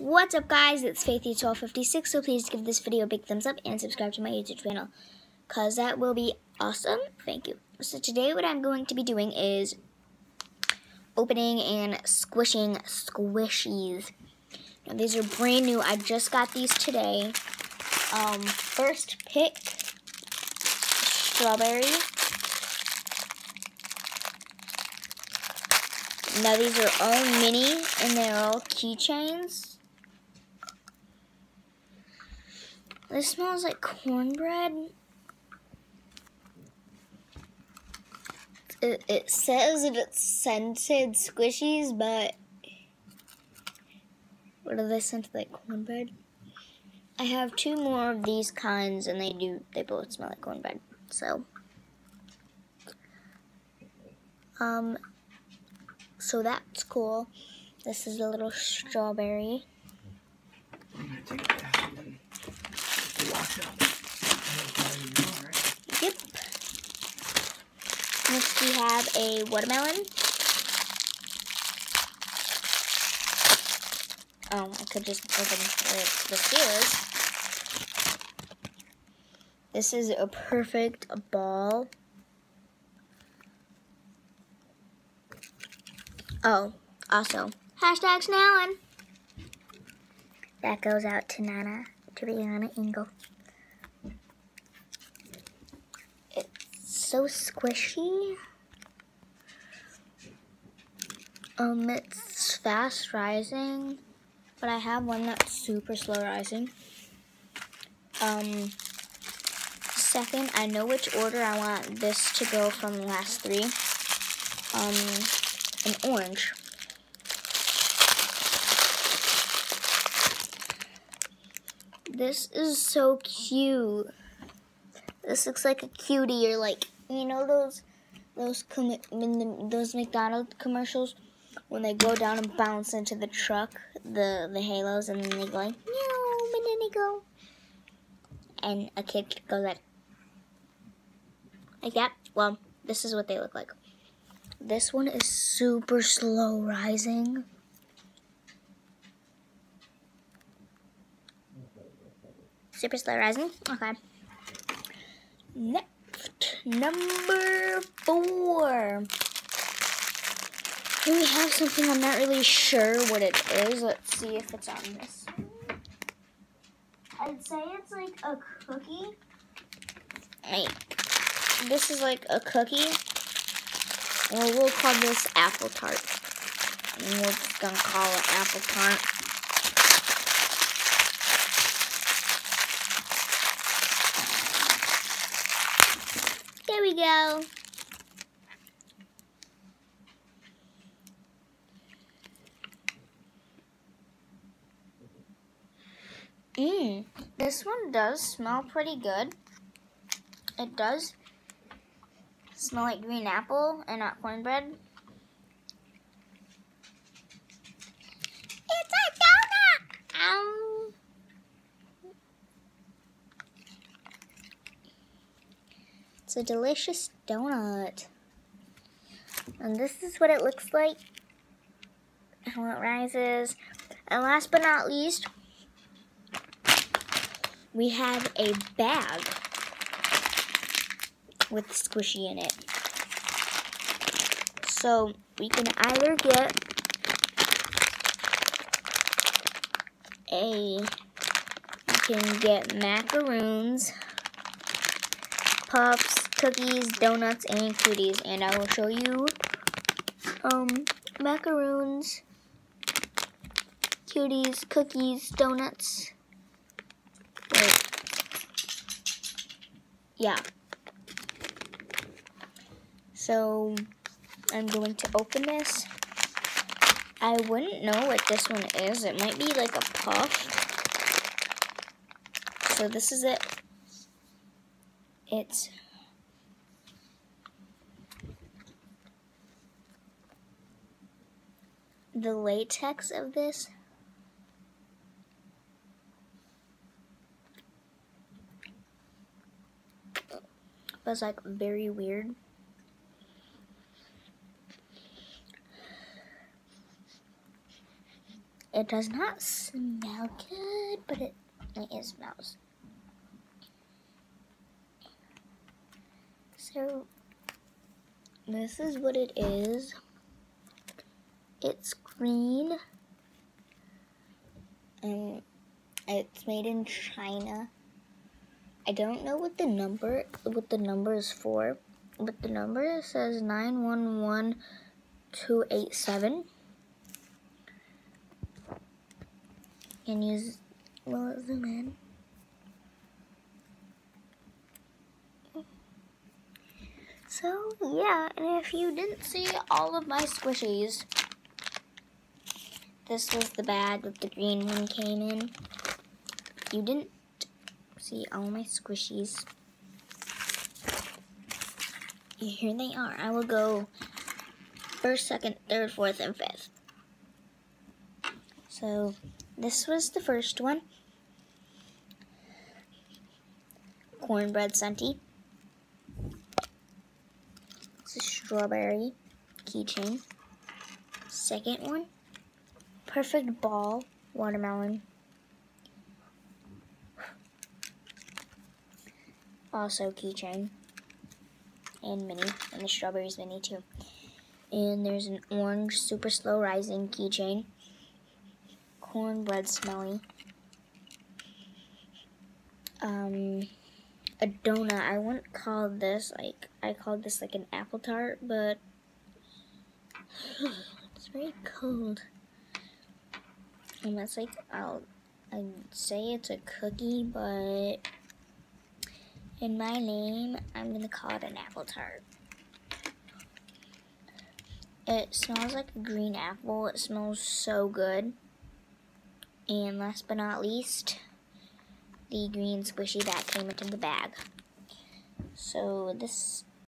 What's up guys, it's Faithy1256, so please give this video a big thumbs up and subscribe to my YouTube channel, because that will be awesome. Thank you. So today what I'm going to be doing is opening and squishing squishies. Now these are brand new, I just got these today. Um, first pick, strawberry. Now these are all mini and they're all keychains. This smells like cornbread. It, it says that it's scented squishies, but what do they scent like cornbread? I have two more of these kinds, and they do. They both smell like cornbread. So, um, so that's cool. This is a little strawberry. Yep. Next we have a watermelon. Oh, I could just open the, seals. This is a perfect ball. Oh, also, hashtag Snellen. That goes out to Nana, to Rihanna Engel. It's so squishy. Um, it's fast rising, but I have one that's super slow rising. Um, second, I know which order I want this to go from the last three. Um, an orange. This is so cute. This looks like a cutie or like, you know those those those McDonald's commercials when they go down and bounce into the truck, the the halos, and then they go like, no, and then they go, and a kid goes like, like that. Well, this is what they look like. This one is super slow rising. Super slow rising. Okay. Next, number four. Here we have something I'm not really sure what it is. Let's see if it's on this. I'd say it's like a cookie. Like, this is like a cookie well, we'll call this apple tart. And we're just gonna call it apple tart. There we go. Mmm, this one does smell pretty good. It does smell like green apple and not cornbread. It's a donut! Um, it's a delicious donut. And this is what it looks like. How it rises. And last but not least, we have a bag with squishy in it. So we can either get a, you can get macaroons, puffs, cookies, donuts, and cuties. And I will show you um, macaroons, cuties, cookies, donuts. Wait. Yeah. So I'm going to open this. I wouldn't know what this one is. It might be like a puff. So this is it. It's the latex of this. Was like very weird. It does not smell good, but it, it smells. So, this is what it is. It's green. And it's made in China. I don't know what the number what the number is for, but the number says 911287. Can use well zoom in. So yeah, and if you didn't see all of my squishies, this was the bag that the green one came in. You didn't see all my squishies. Here they are. I will go first, second, third, fourth, and fifth. So this was the first one. Cornbread Scenty. It's a strawberry keychain. Second one, perfect ball watermelon. Also keychain and mini, and the strawberries mini too. And there's an orange super slow rising keychain. Cornbread smelly. Um, a donut. I wouldn't call this like I called this like an apple tart, but it's very cold. And that's like I'll I'd say it's a cookie, but in my name I'm gonna call it an apple tart. It smells like a green apple. It smells so good. And last but not least, the green squishy that came into the bag. So this